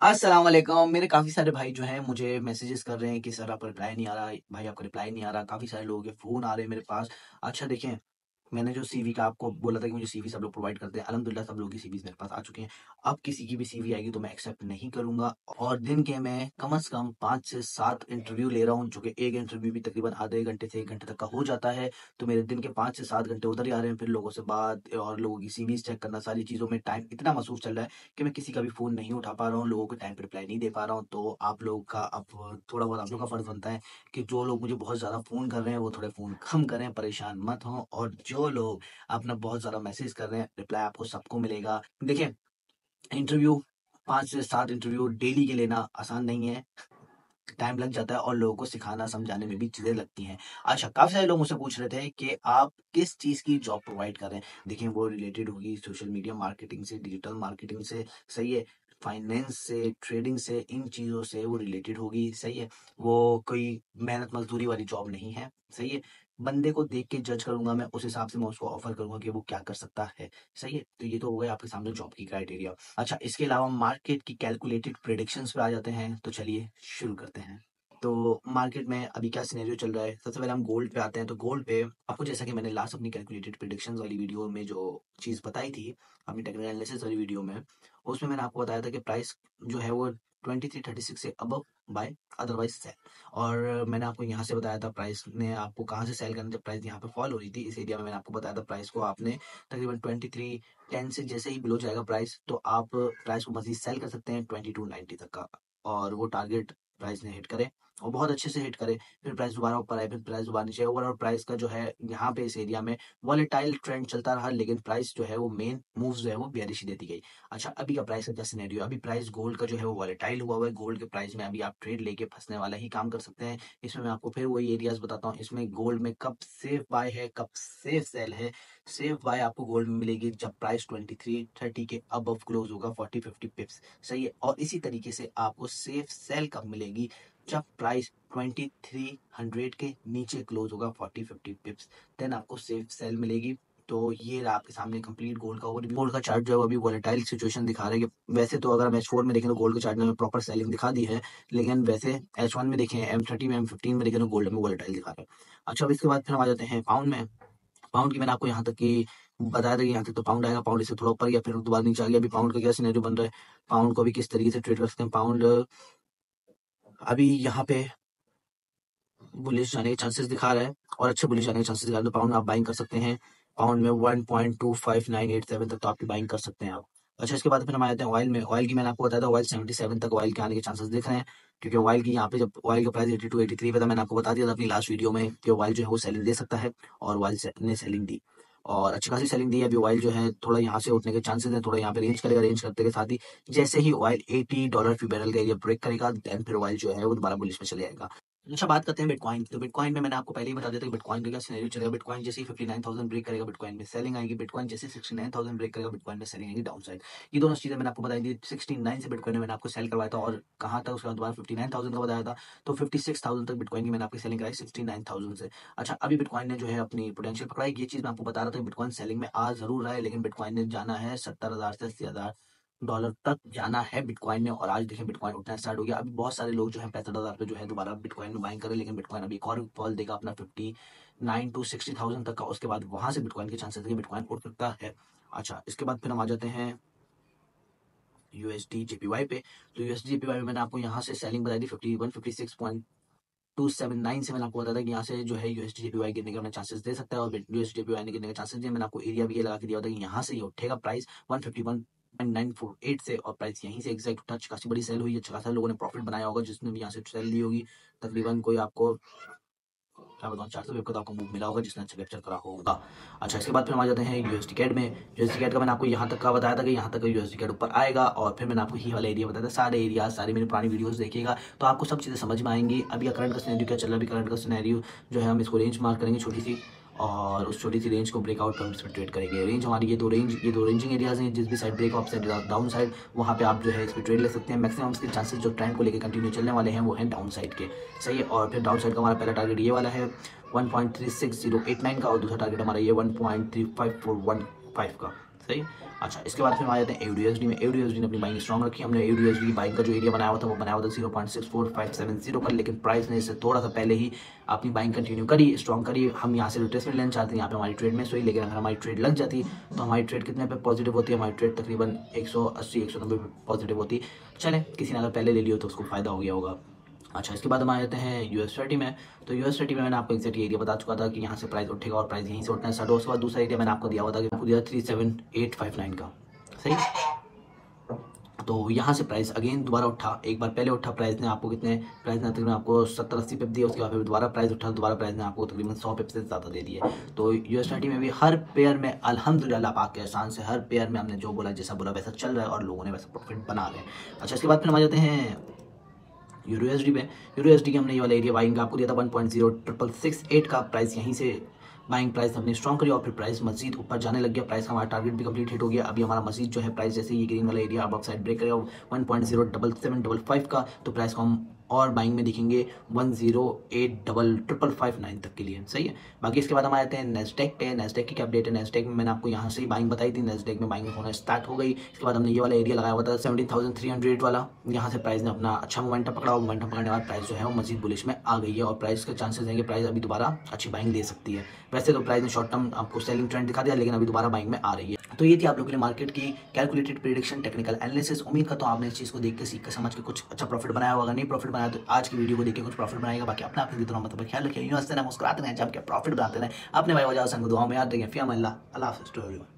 वालेकुम मेरे काफ़ी सारे भाई जो हैं, मुझे मैसेजेस कर रहे हैं कि, सर, आपका रिप्लाई नहीं आ रहा। भाई, आपका रिप्लाई नहीं आ रहा। काफ़ी सारे लोगों के फ़ोन आ रहे हैं मेरे पास। अच्छा देखें मैंने जो सीवी का आपको बोला था कि मुझे सीवी सब लोग प्रोवाइड करते हैं अलहमदिल्ला सब लोग की सीवीज मेरे पास आ चुके हैं। अब किसी की भी सीवी आएगी तो मैं एक्सेप्ट नहीं करूँगा और दिन के मैं कम से कम पाँच से सात इंटरव्यू ले रहा हूँ, जो कि एक इंटरव्यू भी तकरीबन आधे घंटे से एक घंटे तक का हो जाता है। तो मेरे दिन के पाँच से सात घंटे उधर ही आ रहे हैं, फिर लोगों से बात और लोगों की सीवीज चेक करना, सारी चीज़ों में टाइम इतना मसूस चल रहा है कि मैं किसी का भी फ़ोन नहीं उठा पा रहा हूँ, लोगों को टाइम पर रिप्लाई नहीं दे पा रहा हूँ। तो आप लोग का, अब थोड़ा बहुत आप लोग का फ़र्ज़ बनता है कि जो लोग मुझे बहुत ज़्यादा फ़ोन कर रहे हैं, वो थोड़े फ़ोन कम करें, परेशान मत हों और जो लोग अपना बहुत ज़्यादा मैसेज कर रहे हैं, रिप्लाई आपको सबको मिलेगा। देखिए, इंटरव्यू, पाँच से सात इंटरव्यू डेली के लेना आसान नहीं है। टाइम लग जाता है और लोगों को सिखाना, समझाने में भी चीज़ें लगती हैं। अच्छा काफ़ी सारे लोग मुझसे पूछ रहे थे कि आप किस चीज़ की जॉब प्रोवाइड कर रहे हैं? देखिए, वो रिलेटेड होगी सोशल मीडिया मार्केटिंग से, डिजिटल मार्केटिंग से, सही है। फाइनेंस से ट्रेडिंग से, इन चीज़ों से वो रिलेटेड होगी, सही है? वो कोई मेहनत मजदूरी वाली जॉब नहीं है, सही है? बंदे को देख के जज करूँगा मैं, उस हिसाब से मैं उसको ऑफ़र करूँगा कि वो क्या कर सकता है, सही है? तो ये तो हो गया आपके सामने जॉब की क्राइटेरिया अच्छा इसके अलावा मार्केट की कैलकुलेटेड प्रिडिक्शंस पे आ जाते हैं तो चलिए शुरू करते हैं। तो मार्केट में अभी क्या सिनेरियो चल रहा है? सबसे पहले हम गोल्ड पे आते हैं। तो गोल्ड पे आपको जैसा कि मैंने लास्ट अपनी कैलकुलेटेड प्रिडिक्शंस वाली वीडियो में जो चीज़ बताई थी, अपनी टेक्निकल एनालिसिस वाली वीडियो में, उसमें मैंने आपको बताया था कि प्राइस जो है वो ट्वेंटी थ्री थर्टी सिक्स से अब बाय अदरवाइज़ सेल और मैंने आपको यहाँ से बताया था प्राइस ने आपको कहाँ से सेल करना जब प्राइस यहाँ पे फॉल हो रही थी, इस एरिया में मैंने आपको बताया था प्राइस को आपने तकरीबन ट्वेंटी थ्री टेन से जैसे ही बिलो जाएगा प्राइस तो आप प्राइस को मजीद सेल कर सकते हैं ट्वेंटी टू नाइन्टी तक का। और वो टारगेट प्राइस ने हिट करे। और बहुत अच्छे से हिट करे, फिर प्राइस दोबारा ऊपर आए, फिर प्राइस दोबारा नीचे ओवरऑल प्राइस का जो है, यहाँ पे इस एरिया में वॉलेटाइल ट्रेंड चलता रहा, लेकिन प्राइस जो है वो मेन मूव जो है वो बेरिश देती गई। अच्छा अभी का प्राइस का क्या सिनेरियो अभी प्राइस गोल्ड का जो है वो वॉलेटाइल हुआ हुआ है। गोल्ड के प्राइस में अभी आप ट्रेड लेके फंसने वाला ही काम कर सकते हैं। इसमें मैं आपको फिर वही एरियाज़ बताता हूँ। इसमें गोल्ड में कब सेफ़ बाय है, कब सेफ़ सेल है। सेफ़ बाय आपको गोल्ड में मिलेगी जब प्राइस ट्वेंटी थ्री थर्टी के अब क्लोज होगा फोर्टी फिफ्टी पिप्स सही है? और इसी तरीके से आपको सेफ़ सेल कब मिलेगी? जब प्राइस ट्वेंटी थ्री हंड्रेड के नीचे क्लोज होगा फोर्टी फिफ्टी पिप्स देन आपको सेफ़ सेल मिलेगी। तो ये आपके सामने कंप्लीट गोल्ड का ओवर गोल्ड का चार्ट जो है अभी वॉलेटाइल सिचुएशन दिखा रहा है वैसे तो अगर हम एच में देखें तो गोल्ड के चार्ट में प्रॉपर सेलिंग दिखा दी है, लेकिन वैसे एच वन में देखें एम थर्टी में एम फिफ्टीन में देखें तो गोल्ड में वॉलेटाइल दिखा रहा है। अच्छा अब इसके बाद फिर हम आ जाते हैं पाउंड में। पाउंड की मैंने आपको यहाँ तक की बताया था कि यहाँ तक तो पाउंड आएगा पाउंड इससे थोड़ा ऊपर गया, फिर दोबारा नीचे आ गया। अभी पाउंड का क्या सिनेरियो बन रहा है? पाउंड को भी किस तरीके से ट्रेड कर सकते हैं? पाउंड अभी यहाँ पे बुलिश जाने के चांसेस दिखा रहा है और अच्छे बुलिश जाने के चांसेस दिखा रहे तो पाउंड आप बाइंग कर सकते हैं। पाउंड में one point two five nine eight seven तक तो आपकी बाइंग कर सकते हैं आप। अच्छा इसके बाद फिर हम आते हैं ऑयल में। ऑयल की मैंने आपको बताया था ऑयल सेवेंटी सेवन तक ऑयल के आने के चांसेस दिख रहे हैं। क्योंकि ऑयल की यहाँ पे जब ऑयल का price eighty two eighty three पे था, मैंने आपको बता दिया था अपनी लास्ट वीडियो में कि ऑयल जो है वो सेलिंग दे सकता है और ऑयल ने सेलिंग दी। और अच्छी खासी सेलिंग दी है। अभी ऑयल जो है, थोड़ा यहाँ से उठने के चांसेस हैं, थोड़ा यहाँ पे रेंज करेगा रेंज करते के साथ ही जैसे ही ऑयल 80 डॉलर फ़ी बैरल का एरिया ब्रेक करेगा देन फिर ऑयल जो है वो दोबारा बुलिश में चले जाएगा अच्छा बात करते हैं बिटकॉइन तो बिटकॉइन में मैंने आपको पहले ही बता दिया था बिटकॉइन का सिनेरियो चलेगा। बिटकॉइन जैसे ही फिफ्टी नाइन थाउज़ेंड ब्रेक करेगा बिटकॉइन में सेलिंग आएगी। बिटकॉइन जैसे सिक्सटी नाइन थाउज़ेंड ब्रेक करेगा बिटकॉइन में सेलिंग आएगी। डाउन साइड ये दोनों चीज़ें मैंने आपको बताई थी। सिक्सटी नाइन से बिटकॉइन मैंने आपको सेल करवाया था और कहा था उसके बाद फिफ्टी नाइन थाउज़ेंड का बताया था। तो फिफ्टी सिक्स थाउज़ेंड तक बिटकॉइन की मैंने आपकी सेलिंग कराई सिक्सटी नाइन थाउज़ेंड से। अच्छा अभी बिटकॉइन ने जो है अपनी पोटेंशियल पकड़ाई। ये चीज़ मैं आपको बता रहा था बिटकॉइन सेलिंग में आ ज़रूर रहा है, लेकिन बिटकॉइन ने जाना है सत्तर हज़ार से अस्सी हज़ार। डॉलर तक जाना है बिटकॉइन में और आज देखें बिटकॉइन उठना स्टार्ट हो गया। अभी बहुत सारे लोग जो है पैंसठ हज़ार जो है दोबारा बिटकॉइन में बाइंग करें लेकिन बिटकॉइन अभी एक और फॉल देगा अपना fifty nine to sixty thousand तक का। उसके बाद वहाँ से बिटकॉइन के चांसेस बिटकॉइन उठ सकता है। अच्छा इसके बाद फिर हम आ जाते हैं यूएसडी जेपीवाई पे। तो यूएसडी जेपीवाई में मैंने आपको यहाँ से सेलिंग बताई थी fifty one fifty six point two seven nine से मैंने आपको बताया था कि यहाँ से जो है यूएसडी जेपीवाई गिरने के अपने चांसेस दे सकता है और यूएसडी जेपीवाई गिरने के चांसेस दिए मैंने आपको एरिया भी ये लगा के दिया था कि यहाँ से ये उठेगा price one fifty one nine four eight से और प्राइस यहीं से एग्जैक्ट उठा काफ़ी बड़ी सेल हुई अच्छा खासा लोगों ने प्रॉफिट बनाया होगा, जिसने भी यहाँ से सेल ली होगी। तकरीबन कोई आपको, क्या बताऊँ, चार सौ का आपको मूव मिला होगा, जिसने अच्छा कैप्चर करा होगा। अच्छा इसके बाद फिर हम आ जाते हैं में। का मैंने आपको यहाँ तक का बताया था कि यहाँ तक यूएस टिकट ऊपर आएगा, और फिर मैंने आपको ही वाला एरिया बताया था, सारे एरिया सारी मेरी पुरानी वीडियोस देखिएगा तो आपको सब चीज़ें समझ में आएँगी। अभी करंट का क्या चल रहा है, अभी करंट का जो है, हम इसको रेंज मार्क करेंगे छोटी सी। और उस छोटी सी रेंज को ब्रेकआउट पर हम इसमें ट्रेड करेंगे। रेंज हमारी ये दो रेंज ये दो रेंजिंग एरियाज़ हैं, जिस भी side break off side down side वहाँ पे आप जो है इस पर ट्रेड ले सकते हैं। मैक्सिमम इसके चांसेस जो ट्रेंड को लेकर कंटिन्यू चलने वाले हैं, वो हैं डाउन साइड के। सही है? और फिर डाउन साइड का हमारा पहला टारगेट ये वाला है वन का, और दूसरा टारगेट हमारा ये वन का। सही अच्छा इसके बाद फिर आ जाते हैं एडी में। एडी ने अपनी बाइंग स्ट्रॉन्ग रखी। हमने एडी बाइंग का जो एरिया बनाया हुआ था, वो बनाया हुआ था zero point six four five seven zero पर, लेकिन प्राइस ने इससे थोड़ा सा पहले ही अपनी बाइंग कंटिन्यू करी स्ट्रॉन्ग करी। हम यहाँ से रिट्रेसमेंट लेना चाहते हैं, यहाँ पे हमारी ट्रेड में सोई लेकिन अगर हमारी ट्रेड लग जाती तो हमारी ट्रेड कितने पे पॉजिटिव होती? है हमारी ट्रेड तकरीबन एक सौ अस्सी, एक सौ नब्बे पॉजिटिव होती। चले, किसी ने अगर पहले ले लियो तो उसको फ़ायदा हो गया होगा। अच्छा इसके बाद हम आ जाते हैं यू एस में। तो यू एस में मैंने आपको एक्जेक्ट एरिया बता चुका था कि यहाँ से प्राइस उठेगा और प्राइस यहीं से उठना है। सडो उसके बाद दूसरा एरिया मैंने आपको दिया हुआ था कि आपको दिया three seven eight five nine का। सही? तो यहाँ से प्राइस अगेन दोबारा उठा। एक बार पहले उठा प्राइस ने आपको कितने? प्राइस ने तकरीबन आपको सत्तर अस्सी पिप दिया उसके बाद फिर दोबारा प्राइस उठा दोबारा प्राइस ने आपको तकरीबन सौ पिप से ज़्यादा दे दिए तो यू एस में भी हर पेयर में अल्हम्दुलिल्लाह पाक के एहसान से हर पेयर में हमने जो बोला जैसा बोला वैसा चल रहा है और लोगों ने वैसा प्रॉफिट बना रहे हैं। अच्छा इसके बाद फिर हम आ जाते हैं यूरो एस पे। यूरो एस हमने ये वाला एरिया बाइंग का आपको दिया था one point zero triple six eight का प्राइस यहीं से बाइंग प्राइस हमने स्ट्रॉन्ग करी और फिर प्राइस मजीद ऊपर जाने लग गया। प्राइस का हमारा टारगेट भी कंप्लीट हिट हो गया। अभी हमारा मजीद जो है प्राइस जैसे ये ग्रीन वाला एरिया अब साइड ब्रेक करेगा one point zero double seven double five का तो प्राइस को हम और बाइंग में दिखेंगे one zero eight double triple five nine तक के लिए। सही है? बाकी इसके बाद हम आते हैं नेस्टेक पे। नेस्टेक की क्या अपडेट है? नेस्टेक में मैंने आपको यहाँ से ही बाइंग बताई थी। नेस्टेक में बाइंग होना स्टार्ट हो गई। इसके बाद हमने ये वाला एरिया लगाया हुआ था सेवेंटी थाउज़ेंड थ्री हंड्रेड वाला। यहाँ से प्राइस ने अपना अच्छा मोमेंटम पकड़ा और मोमेंटम पकड़ने के बाद प्राइस जो है वो मजीद बुलिश में आ गई है और प्राइस का चांसेस हैं कि प्राइस अभी दोबारा अच्छी बाइंग दे सकती है। वैसे तो प्राइस ने शॉर्ट टर्म आपको सेलिंग ट्रेंड दिखा दिया, लेकिन अभी दोबारा बाइंग में आ रही है। तो ये थी आप लोगों के लिए मार्केट की कैलकुलेटेड प्रिडिक्शन टेक्निकल एनालिसिस उम्मीद करता हूँ आपने इस चीज़ को देख के, सीख कर समझ के कुछ अच्छा प्रॉफिट बनाया होगा। नहीं प्रॉफिट बनाया तो आज की वीडियो को देखिए कुछ प्रॉफिट बनाएगा, बाकी अपने अपनी दोनों मतलब ख्याल रखिए यूँ हँसते ना मुस्कुराते हैं जब क्या प्रॉफिट बनाते हैं अपने भाई वजह से दुआ में याद रखें। फिर अल्लाह अल्लाह